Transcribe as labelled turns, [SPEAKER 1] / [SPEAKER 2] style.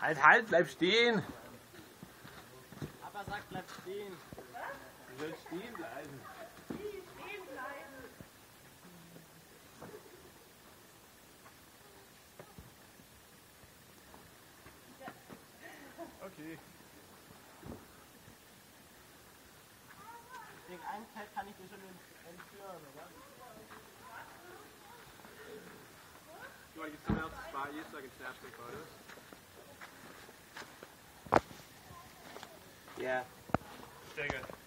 [SPEAKER 1] Halt, halt, bleib stehen.
[SPEAKER 2] Papa sagt, bleib stehen.
[SPEAKER 1] Du sollst stehen bleiben.
[SPEAKER 3] stehen bleiben.
[SPEAKER 1] Okay.
[SPEAKER 2] Den einen Teil kann ich dir schon entführen, oder?
[SPEAKER 4] You want to get someone else to spot you so I can snap some photos?
[SPEAKER 2] Yeah.
[SPEAKER 1] Stay gut.